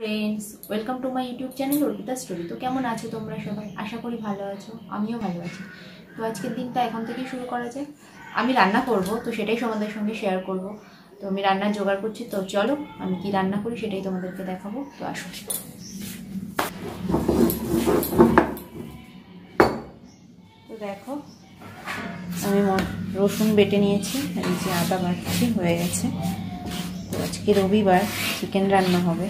Friends welcome to my YouTube channel Arpita story তো কেমন আছো তোমরা সবাই? আশা করি ভালো আছো, আমিও ভালো আছি। তো আজকের দিনটা এখন থেকেই শুরু করা যায় আমি রান্না করব, তো সেটাই তোমাদের সঙ্গে শেয়ার করব। তো আমি রান্নার জোগাড় করছি, তো চলো, আমি কি রান্না করি সেটাই তোমাদেরকে দেখাবো। তো আসো। তো দেখো, আমি রসুন বেটে নিয়েছি এই যে আদা বাটছি হয়ে গেছে। তো আজকে রবিবার, চিকেন রান্না হবে।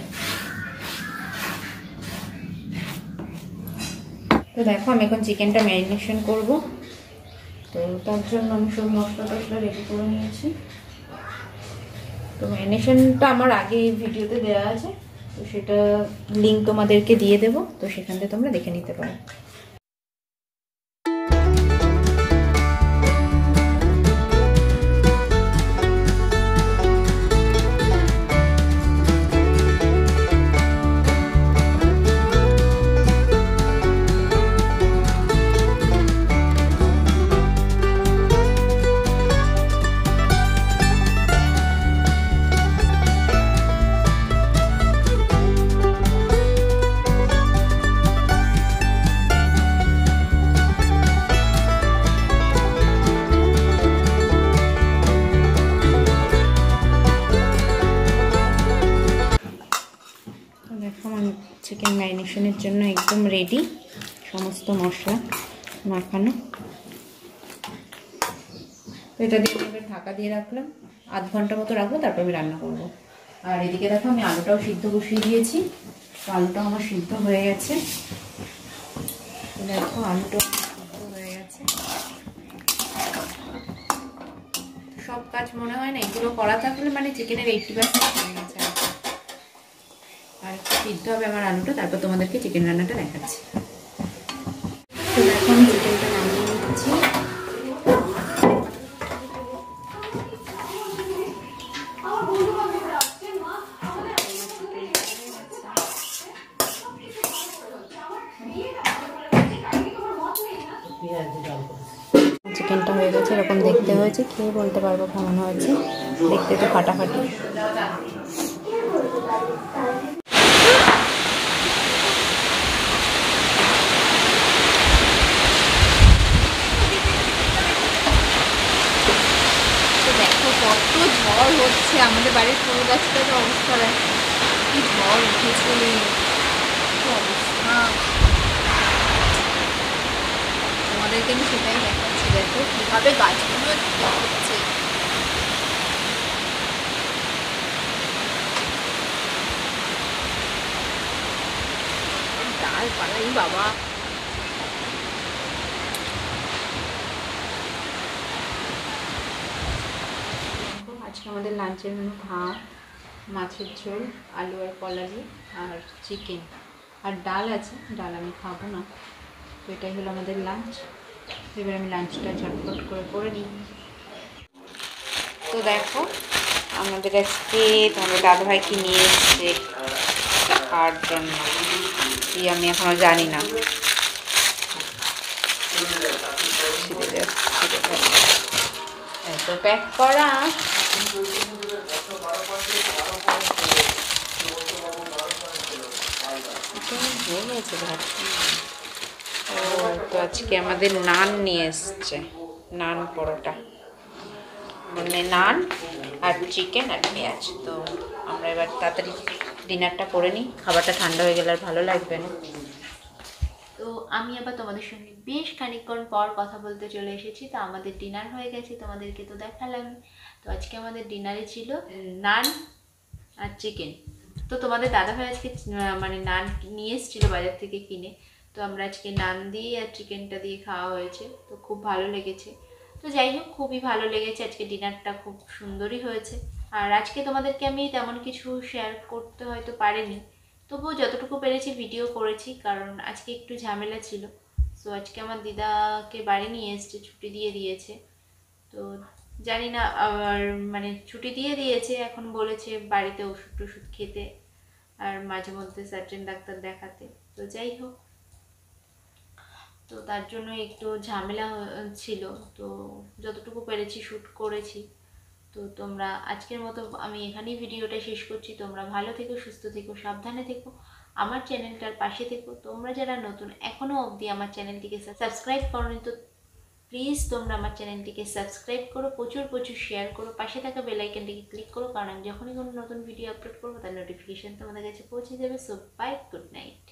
তো দেখো, আমি এখন চিকেনটা ম্যারিনেশন করব। তো তার জন্য আমি সব মশলা টশলা রেডি করে নিয়েছি। তো ম্যারিনেশনটা আমার আগে ভিডিওতে দেওয়া আছে। তো সেটা লিঙ্ক তোমাদেরকে দিয়ে দেবো। তো সেখান থেকে তোমরা দেখে নিতে পারো। আমার চিকেন ম্যারিনেশনের জন্য একদম রেডি সমস্ত মশলা মাখানো। তো এটা দিয়ে ঢাকা দিয়ে রাখলাম। আধ ঘণ্টা মতো রাখব, তারপর আমি রান্না করব। আর এদিকে দেখো, আমি আলুটাও সিদ্ধ বসিয়ে দিয়েছি। আলুটাও আমার সিদ্ধ হয়ে গেছে। দেখো, আলুটাও সিদ্ধ হয়ে গেছে। সব কাজ মনে হয় না, এগুলো করা থাকলে মানে চিকেনের এইটটি পার্সেন্ট হয়ে গেছে। সিদ্ধ হবে আমার আলুটা, তারপর তোমাদেরকে চিকেন রান্নাটা দেখাচ্ছি। চিকেনটা চিকেনটা হয়ে গেছে, এরকম দেখতে হয়েছে, খেয়ে বলতে পারব কেমন হয়েছে। দেখতে তো ফাটাফাটি তো কত ঝড় হচ্ছে, আমাদের বাড়ির ফুল তো অবস্থা দেখো। কি ঝড় উঠেছে অবস্থা। তোমাদেরকে আমি সেটাই দেখাচ্ছি, দেখো কীভাবে গাছগুলো হচ্ছে। ডাল পালাই বাবা। আজকে আমাদের লাঞ্চের মেনু ভাত, মাছের ঝোল, আলু আর কলারি আর চিকেন আর ডাল আছে, ডাল আমি খাব না। তো এটাই হলো আমাদের লাঞ্চ এবার আমি লাঞ্চটা ঝটপট করে করে নিই। তো দেখো, আমাদের আজকে তোমাদের দাদাভাই কি নিয়ে এসছে খাওয়ার জন্য। কি আমি এখনও জানি না। এত প্যাক করা। ও তো আজকে আমাদের নান নিয়ে এসছে, নান পরোটা। মানে নান আর চিকেন আর পেঁয়াজ। তো আমরা এবার তাড়াতাড়ি ডিনারটা করে নিই। খাবারটা ঠান্ডা হয়ে গেলে আর ভালো লাগবে না। আমি আবার তোমাদের সঙ্গে বেশ খানিকক্ষণ পর কথা বলতে চলে এসেছি, তো আমাদের ডিনার হয়ে গেছে, তোমাদেরকে তো দেখালাম। তো আজকে আমাদের ডিনারে ছিল নান আর চিকেন তো তোমাদের দাদাভাই আজকে মানে নান নিয়ে এসেছিল বাজার থেকে কিনে। তো আমরা আজকে নান দিয়ে আর চিকেনটা দিয়ে খাওয়া হয়েছে, তো খুব ভালো লেগেছে। তো যাই হোক, খুবই ভালো লেগেছে, আজকে ডিনারটা খুব সুন্দরই হয়েছে। আর আজকে তোমাদেরকে আমি তেমন কিছু শেয়ার করতে হয়তো পারিনি তবুও যতটুকু পেরেছি ভিডিও করেছি, কারণ আজকে একটু ঝামেলা ছিল। সো আজকে আমার দিদাকে বাড়ি নিয়ে এসছে, ছুটি দিয়ে দিয়েছে। তো জানি না, আবার মানে ছুটি দিয়ে দিয়েছে, এখন বলেছে বাড়িতে ওষুধ টষুধ খেতে আর মাঝে মধ্যে সার্জেন ডাক্তার দেখাতে। তো যাই হোক। তো তার জন্য একটু ঝামেলা ছিল। তো যতটুকু পেরেছি শ্যুট করেছি। তো তোমরা আজকের মতো আমি এখানেই ভিডিওটা শেষ করছি। তোমরা ভালো থেকো, সুস্থ থেকো, সাবধানে থেকো। আমার চ্যানেলটার পাশে থেকো। তোমরা যারা নতুন এখনও অবধি আমার চ্যানেলটিকে সাবস্ক্রাইব করনি তো প্লিজ তোমরা আমার চ্যানেলটিকে সাবস্ক্রাইব করো, প্রচুর প্রচুর শেয়ার করো, পাশে থাকা বেলাইকনটিকে ক্লিক করো, কারণ আমি যখনই কোনো নতুন ভিডিও আপলোড করব, তার নোটিফিকেশান তোমাদের কাছে পৌঁছে যাবে। So bye good night